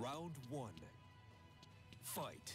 Round one. Fight.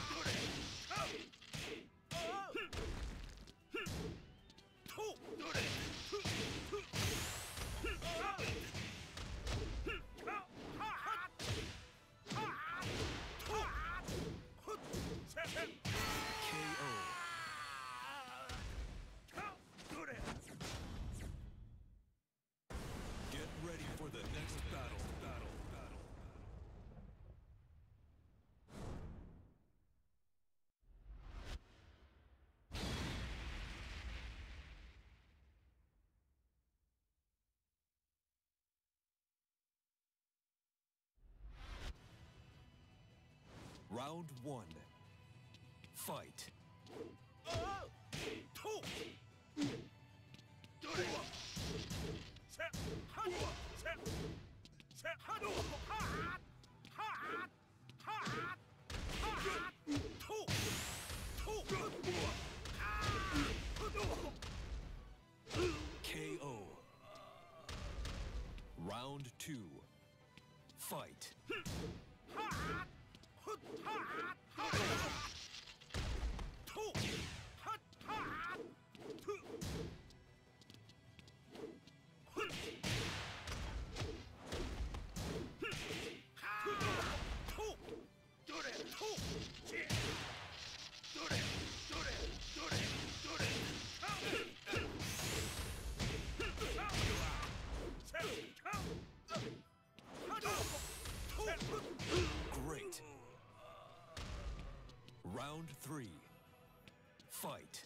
Round one. Fight. Oh! fight.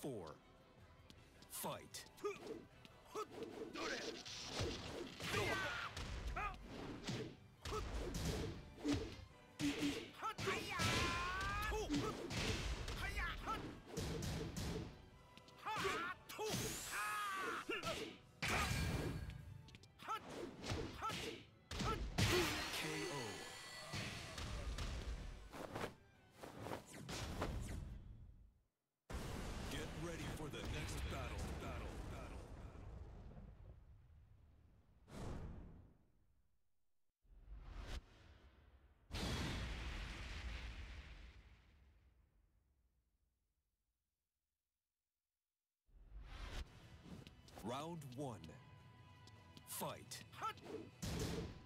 four. Fight. Round one. Fight. KO.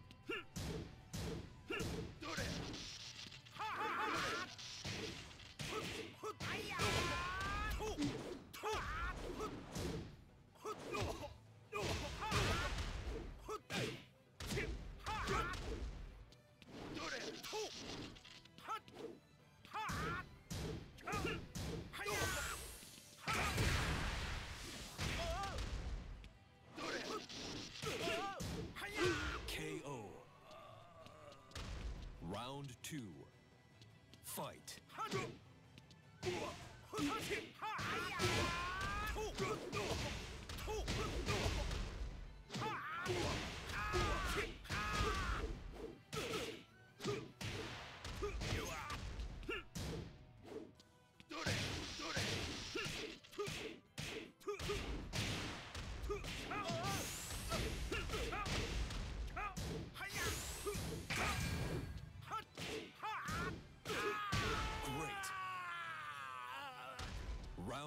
Two. Fight.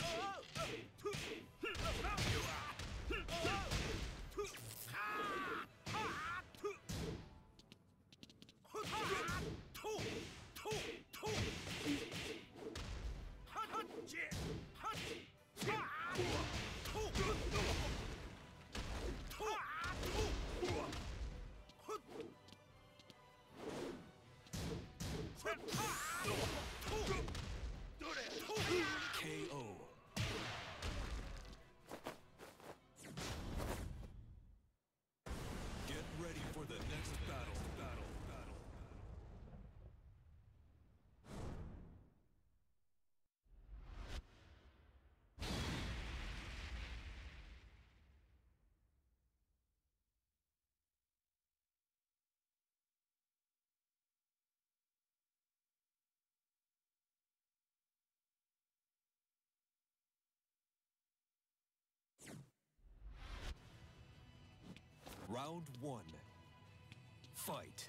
KO. Round one. Fight.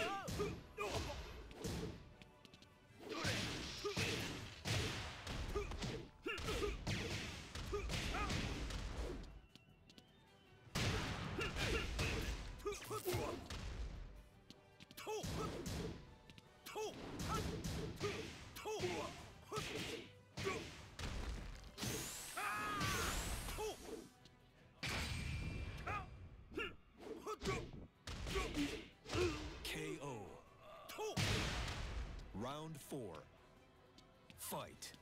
Four. Fight.